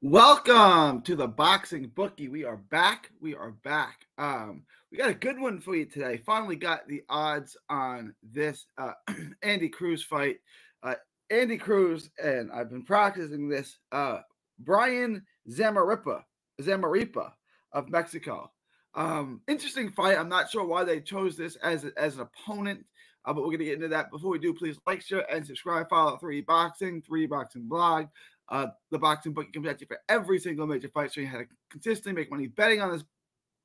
Welcome to the boxing bookie. We are back. We are back. Um, we got a good one for you today. Finally got the odds on this uh, Andy Cruz fight. Uh, Andy Cruz, and I've been practicing this. Uh, Brayan Zamarripa, Zamarripa of Mexico. Um, interesting fight. I'm not sure why they chose this as as an opponent, uh, but we're gonna get into that. Before we do, please like, share, and subscribe. Follow Three Boxing, Three Boxing Blog. Uh, the boxing book comes at you for every single major fight, so you had to consistently make money betting on this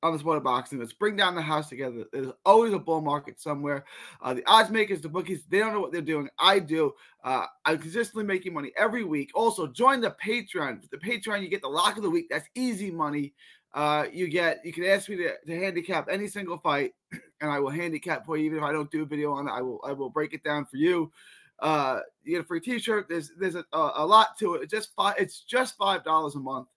on the sport of boxing. Let's bring down the house together. There's always a bull market somewhere. Uh, the odds makers, the bookies, they don't know what they're doing. I do. Uh, I'm consistently making money every week. Also, join the Patreon. With the Patreon, you get the lock of the week. That's easy money. Uh, you get you can ask me to, to handicap any single fight, and I will handicap for you. Even if I don't do a video on it, I will I will break it down for you. Uh, you get a free T-shirt. There's there's a, a lot to it. It's just five. It's just five dollars a month.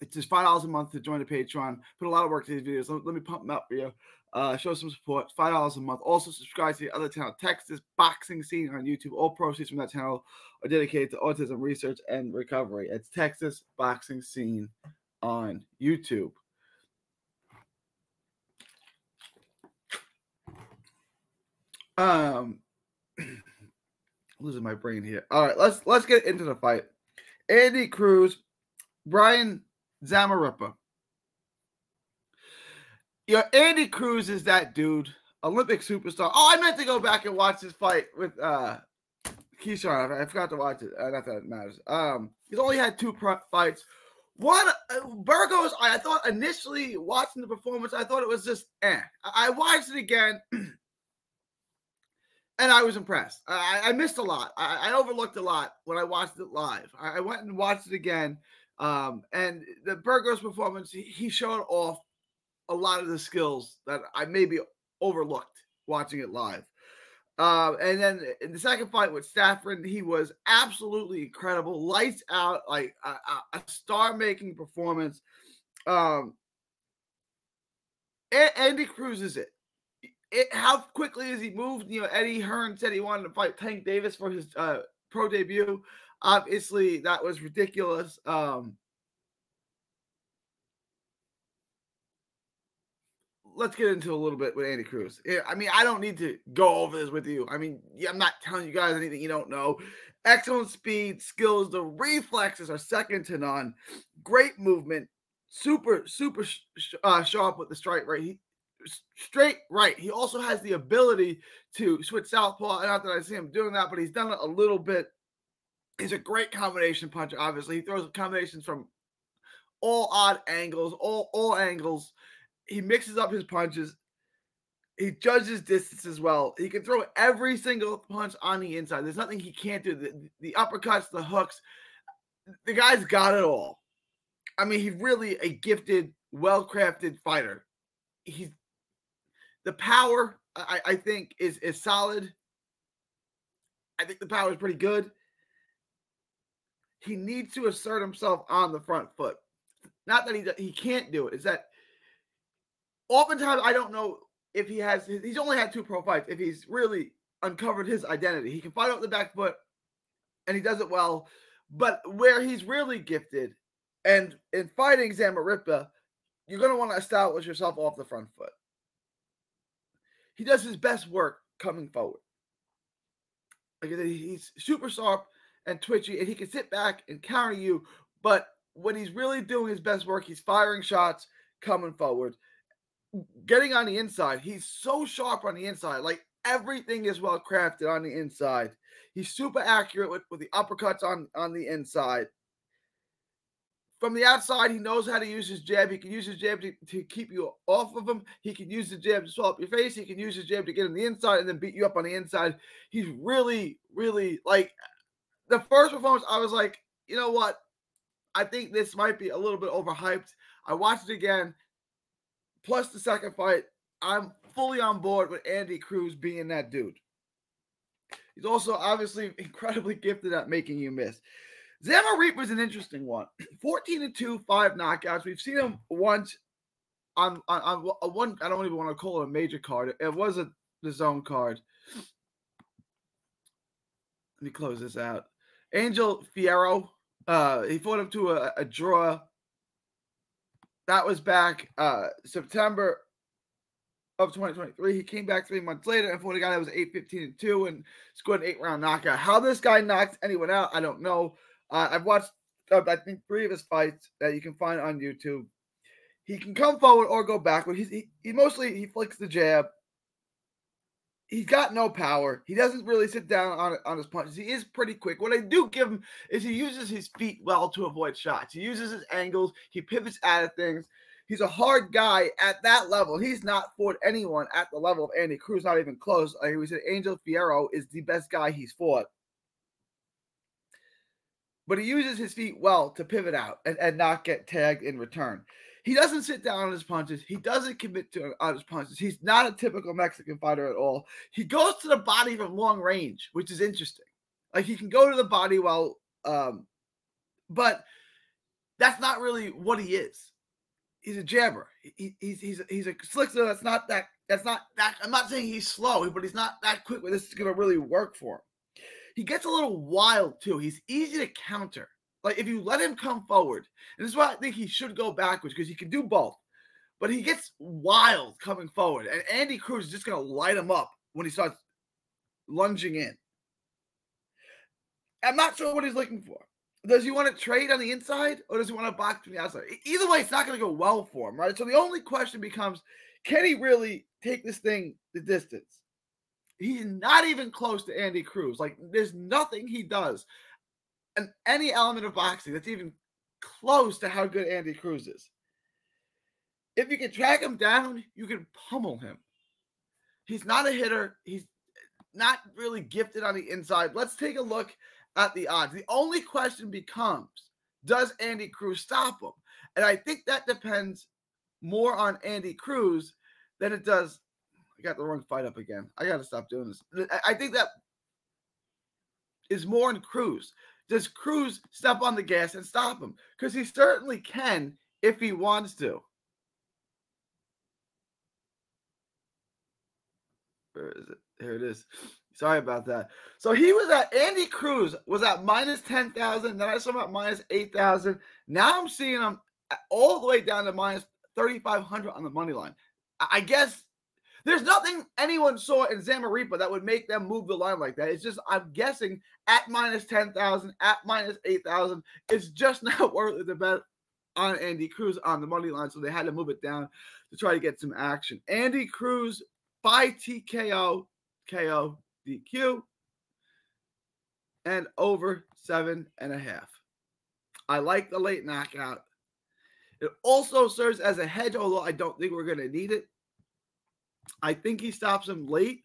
It's just five dollars a month to join the Patreon. Put a lot of work to these videos. Let, let me pump them up for you. Uh, show some support. Five dollars a month. Also subscribe to the other channel, Texas Boxing Scene on YouTube. All proceeds from that channel are dedicated to autism research and recovery. It's Texas Boxing Scene on YouTube. Um losing my brain here. All right, let's let's get into the fight. Andy Cruz, Brayan Zamarripa. You know, Andy Cruz is that dude, Olympic superstar. Oh, I meant to go back and watch this fight with uh Keyshawn. I, I forgot to watch it. Uh, not that it matters. Um, he's only had two pro- fights. One uh, Burgos, I, thought initially watching the performance, I thought it was just eh. I, I watched it again. and I was impressed. I, I missed a lot. I, I, overlooked a lot when I watched it live. I, I went and watched it again, um, and the Burgos performance, he, he, showed off a lot of the skills that I maybe overlooked watching it live. Uh, and then in the second fight with Stafford, he was absolutely incredible, lights out, like a, a star-making performance. Um, Andy Cruz is it it, how quickly has he moved? You know, Eddie Hearn said he wanted to fight Tank Davis for his uh, pro debut. Obviously, that was ridiculous. Um, let's get into a little bit with Andy Cruz. I mean, I don't need to go over this with you. I mean, I'm not telling you guys anything you don't know. Excellent speed, skills, the reflexes are second to none. Great movement, super, super sh- uh, sharp with the strike right. He, straight right. He also has the ability to switch southpaw. Not that I see him doing that, but he's done it a little bit. He's a great combination puncher. Obviously, he throws combinations from all odd angles, all all angles. He mixes up his punches. He judges distance as well. He can throw every single punch on the inside. There's nothing he can't do. The, the uppercuts, the hooks. The guy's got it all. I mean, he's really a gifted, well-crafted fighter. He's the power, I, I think, is is solid. I think the power is pretty good. He needs to assert himself on the front foot. Not that he he can't do it. Is that oftentimes I don't know if he has. He's only had two pro fights. If he's really uncovered his identity, he can fight out the back foot, and he does it well. But where he's really gifted, and in fighting Zamarripa, you're going to want to establish yourself off the front foot he does his best work coming forward. Like he's super sharp and twitchy, and he can sit back and counter you. But when he's really doing his best work, he's firing shots coming forward, getting on the inside. He's so sharp on the inside. Like everything is well crafted on the inside. He's super accurate with, with the uppercuts on, on the inside. From the outside, he knows how to use his jab. He can use his jab to, to keep you off of him. He can use the jab to swallow up your face. He can use his jab to get on the inside and then beat you up on the inside. He's really, really like the first performance. I was like, you know what? I think this might be a little bit overhyped. I watched it again. Plus the second fight, I'm fully on board with Andy Cruz being that dude. He's also obviously incredibly gifted at making you miss. Zama was an interesting one. 14 and 2, five knockouts. We've seen him once on, on, on one, I don't even want to call it a major card. It was a DAZN card. Let me close this out. Angel Fierro, uh, he fought him to a, a draw. That was back uh, September of 2023. He came back three months later and fought a guy that was 8 15 and 2 and scored an eight round knockout. How this guy knocked anyone out, I don't know. Uh, I've watched, uh, I think, three of his fights that you can find on YouTube. He can come forward or go backward. He's, he, he mostly he flicks the jab. He's got no power. He doesn't really sit down on on his punches. He is pretty quick. What I do give him is he uses his feet well to avoid shots. He uses his angles. He pivots out of things. He's a hard guy at that level. He's not fought anyone at the level of Andy Cruz, not even close. Like we said, Angel Fierro is the best guy he's fought. But he uses his feet well to pivot out and, and not get tagged in return. He doesn't sit down on his punches. He doesn't commit to on his punches. He's not a typical Mexican fighter at all. He goes to the body from long range, which is interesting. Like he can go to the body while, um, but that's not really what he is. He's a jabber. He, he's he's he's a slicker. That's not that. That's not that. I'm not saying he's slow, but he's not that quick. Where this is gonna really work for him. He gets a little wild too. He's easy to counter. Like if you let him come forward, and this is why I think he should go backwards because he can do both. But he gets wild coming forward, and Andy Cruz is just gonna light him up when he starts lunging in. I'm not sure what he's looking for. Does he want to trade on the inside or does he want to box from the outside? Either way, it's not going to go well for him, right? So the only question becomes can he really take this thing the distance? He's not even close to Andy Cruz. Like, there's nothing he does and any element of boxing that's even close to how good Andy Cruz is. If you can track him down, you can pummel him. He's not a hitter. He's not really gifted on the inside. Let's take a look at the odds. The only question becomes does Andy Cruz stop him? And I think that depends more on Andy Cruz than it does. I got the wrong fight up again. I got to stop doing this. I think that is more on Cruz does Cruz step on the gas and stop him? Because he certainly can if he wants to. Where is it? Here it is. Sorry about that. So he was at Andy Cruz was at minus 10,000. Then I saw him at minus 8,000. Now I'm seeing him uh, all the way down to minus 3,500 on the money line. I guess there's nothing anyone saw in Zamarripa that would make them move the line like that. It's just, I'm guessing at minus 10,000, at minus 8,000, it's just not worth it to bet on Andy Cruz on the money line. So they had to move it down to try to get some action. Andy Cruz by TKO, KO, DQ, and over seven and a half. I like the late knockout. It also serves as a hedge, although I don't think we're going to need it. I think he stops him late.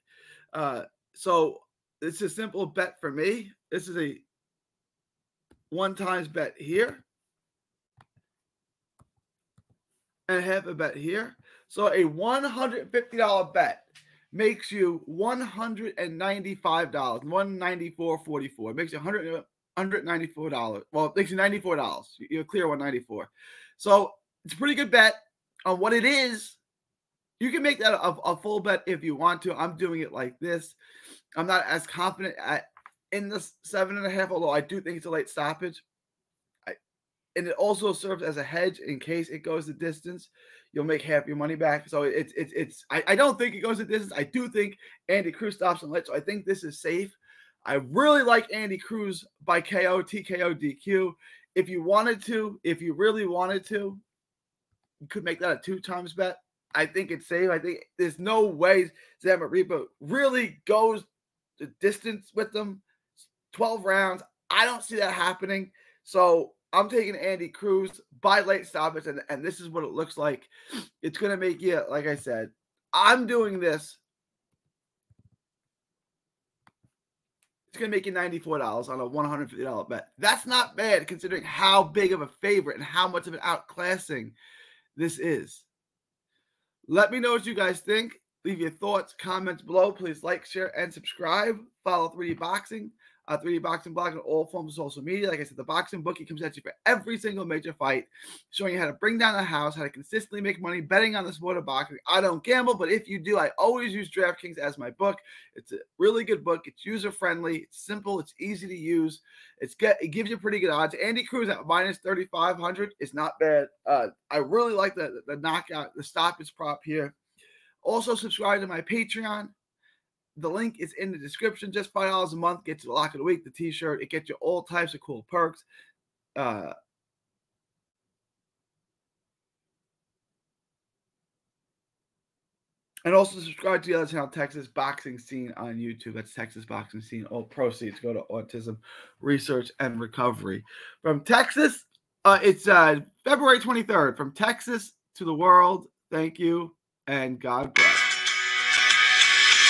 Uh, so it's a simple bet for me. This is a one times bet here. And half a bet here. So a $150 bet makes you $195, $194.44. It makes you 100 $194. Well, it makes you $94. You're clear 194. So it's a pretty good bet on what it is you can make that a, a, full bet if you want to. I'm doing it like this. I'm not as confident at, in the seven and a half, although I do think it's a late stoppage. I, and it also serves as a hedge in case it goes the distance. You'll make half your money back. So it's it's it's. I, I don't think it goes the distance. I do think Andy Cruz stops and late. So I think this is safe. I really like Andy Cruz by KO, TKO, DQ. If you wanted to, if you really wanted to, you could make that a two times bet. I think it's safe. I think there's no way Zamarripa really goes the distance with them. 12 rounds. I don't see that happening. So I'm taking Andy Cruz by late stoppage, and, and this is what it looks like. It's going to make you, like I said, I'm doing this. It's going to make you $94 on a $150 bet. That's not bad considering how big of a favorite and how much of an outclassing this is. Let me know what you guys think. Leave your thoughts, comments below. Please like, share, and subscribe. Follow 3D Boxing uh, 3D Boxing Blog on all forms of social media. Like I said, the boxing bookie comes at you for every single major fight, showing you how to bring down the house, how to consistently make money betting on the sport of boxing. I don't gamble, but if you do, I always use DraftKings as my book. It's a really good book. It's user friendly. It's simple. It's easy to use. It's get it gives you pretty good odds. Andy Cruz at minus 3,500 is not bad. Uh, I really like the, the knockout, the stoppage prop here. Also, subscribe to my Patreon. The link is in the description. Just five dollars a month gets you the lock of the week, the T-shirt. It gets you all types of cool perks. Uh, and also subscribe to the other channel, Texas Boxing Scene on YouTube. That's Texas Boxing Scene. All proceeds go to autism research and recovery. From Texas, uh, it's uh, February 23rd. From Texas to the world. Thank you and God bless.